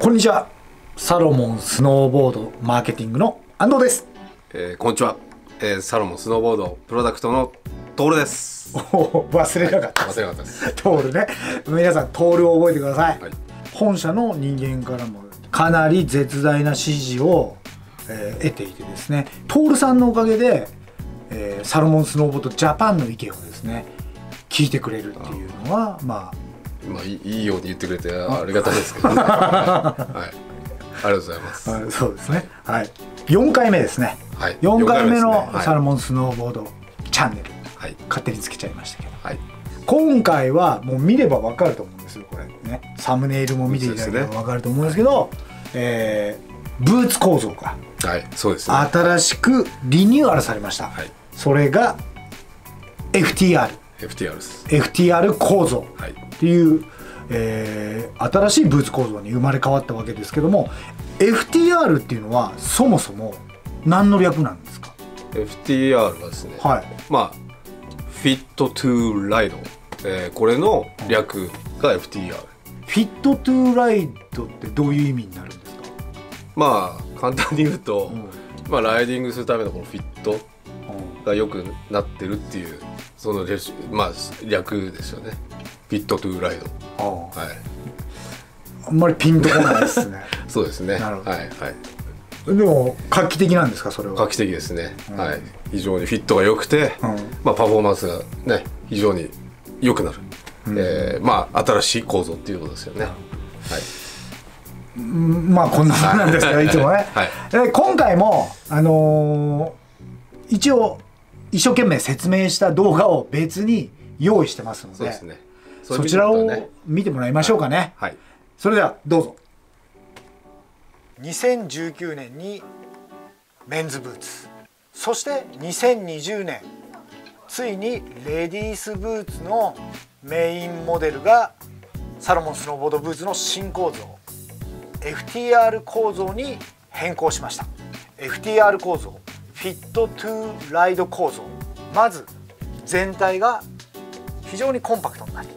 こんにちは。サロモンスノーボードマーケティングの安藤です。えー、こんにちは、えー、サロモンスノーボードプロダクトのトールです。忘れなかった忘れなかったです。トールね。皆さんトールを覚えてください、はい。本社の人間からもかなり絶大な支持を、えー得ていてですね。トールさんのおかげで、えーサロモンスノーボードジャパンの意見をですね聞いてくれるっていうのはままあいいいいように言ってくれてああ。りがたいですけど、ね、はい。ありがとうございます。ああそうですね。はい。4回目ですね。はい。4回目のサロモンスノーボードチャンネル。はい。勝手につけちゃいましたけど。はい。今回はもう見ればわかると思うんですよこれ。ね。サムネイルも見ていただければわかると思うんですけどえーブーツ構造がはい。そうですね。新しくリニューアルされました、はい。それが FTR FTR です。FTR 構造。はい。っていう、えー新しいブーツ構造に生まれ変わったわけですけども FTR っていうのはそもそも何の略なんですか？FTR はですね、はい。まあフィットトゥーライド、えー、これの略が FTR フィットトゥーライドってどういう意味になるんですか、まあ簡単に言うと、うん。まあライディングするためのこのフィットが良くなってるっていうその略まあ略ですよね。フィットトゥーライド。はい。あんまりピンとこないですね。そうですね。なるほど。はいはい。でも画期的なんですかそれは？画期的ですね、うん。はい。非常にフィットが良くて、うん。まあパフォーマンスがね非常に良くなる、えーまあ新しい構造っていうことですよね、はい。うんまあこんななんですけどい。つもね、はい。で今回もあのー一応一生懸命説明した動画を別に用意してますのでそうですね。そちらを見てもらいましょうかね、はい。それではどうぞ。2019年にメンズブーツ。そして2020年ついにレディースブーツのメインモデルがサロモンスノーボードブーツの新構造 FTR 構造に変更しました。FTR 構造フィットトゥライド構造。まず全体が非常にコンパクトになり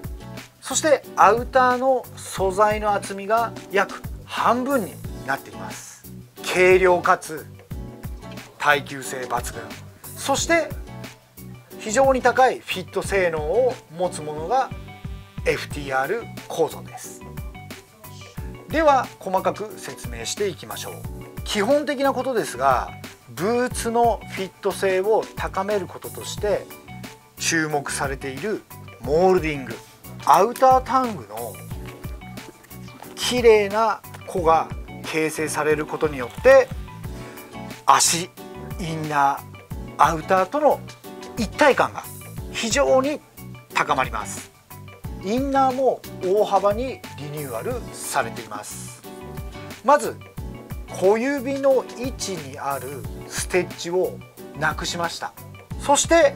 そしてアウターの素材の厚みが約半分になっています。軽量かつ耐久性抜群。そして非常に高いフィット性能を持つものが FTR 構造です。では細かく説明していきましょう。基本的なことですがブーツのフィット性を高めることとして注目されているモールディング。アウタータングの綺麗な弧が形成されることによって足インナーアウターとの一体感が非常に高まります。インナーも大幅にリニューアルされています。まず小指の位置にあるステッチをなくしました。そして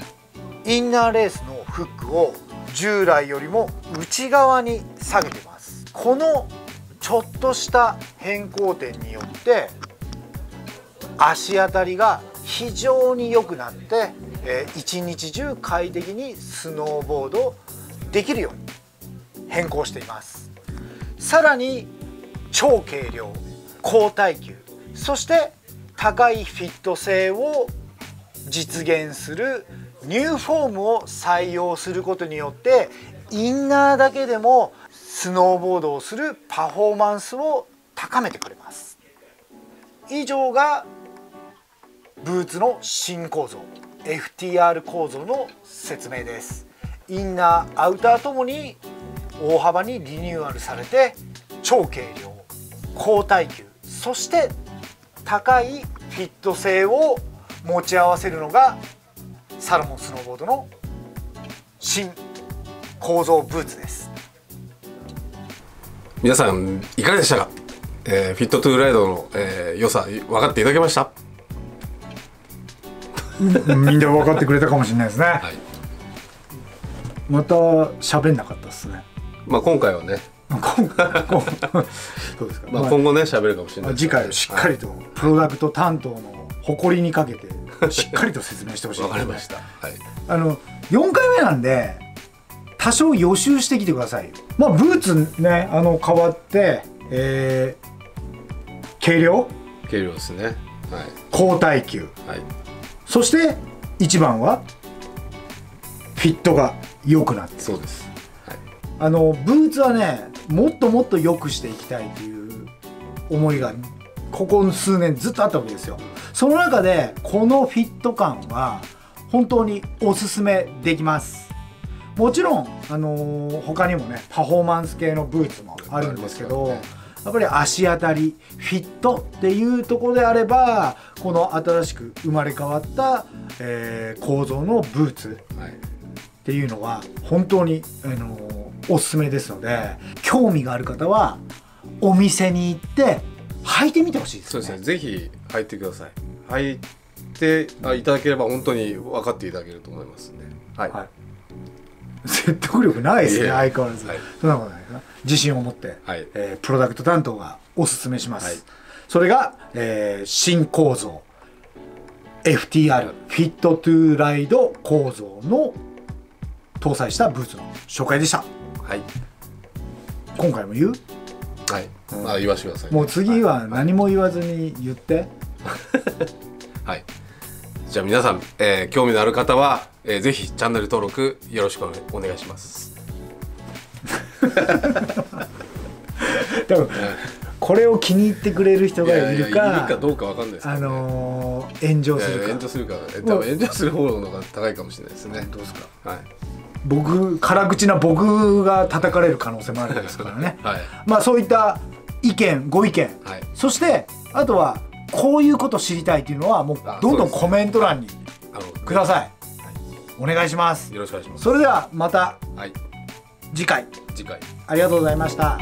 インナーレースのフックを従来よりも内側に下げてます。このちょっとした変更点によって足当たりが非常に良くなって、えー一日中快適にスノーボードできるように変更しています。さらに超軽量。高耐久。そして高いフィット性を実現するニューフォームを採用することによってインナーだけでもスノーボードをするパフォーマンスを高めてくれます。以上がブーツの新構造 FTR 構造の説明です。インナーアウターともに大幅にリニューアルされて超軽量高耐久そして高いフィット性を持ち合わせるのがサロモンスノーボードの新構造ブーツです。皆さんいかがでしたか、えーフィットトゥーライドの、えー良さ分かっていただけました？みんな分かってくれたかもしれないですね、はい。また喋んなかったですね。まあ今回はね、そうですか、まあ、まあ今後ね喋るかもしれない。次回はしっかりとプロダクト担当の誇りにかけてしっかりと説明してほしい。わかりました。はい。あの4回目なんで多少予習してきてください。よまあブーツねあの変わって、えー軽量？軽量ですね。はい。高耐久。はい。そして一番はフィットが良くなって。るそうです。はい。あのブーツはねもっともっと良くしていきたいという思いがここ数年ずっとあったわけですよ。その中でこのフィット感は本当におすすめできます。もちろん、あのー他にもねパフォーマンス系のブーツもあるんですけど、やっぱり足当たりフィットっていうところであればこの新しく生まれ変わった、えー構造のブーツ。はいっていうのは本当に、あのーおすすめですので興味がある方はお店に行って履いてみてほしいですよね。そうですね。ぜひ履いてください。履いてあいただければ本当に分かっていただけると思いますんで。はい、はい。説得力ないですね相変わらず、はい。そんなことないな自信を持って、はい。えープロダクト担当がおすすめします、はい。それが、えー新構造。FTR フィットトゥーライド構造の搭載したブーツの紹介でした。はい。今回も言う？はい、うん。あ言わしてくださいもう次は何も言わずに言って、はい。じゃあ皆さん、えー興味のある方は、えーぜひチャンネル登録よろしくお願いします。多分これを気に入ってくれる人がいるかどうかわかんないですけあ。のー炎上するか。炎上するか多分炎上する方の方が高いかもしれないですね。どうですか？はい。僕辛口な僕が叩かれる可能性もあるんですからねはい。まあそういった意見ご意見はい。そしてあとはこういうこと知りたいっていうのはもうあどんどんコメント欄にくださいお願いしますよろしくお願いします。それではまたはい。次回次回。ありがとうございました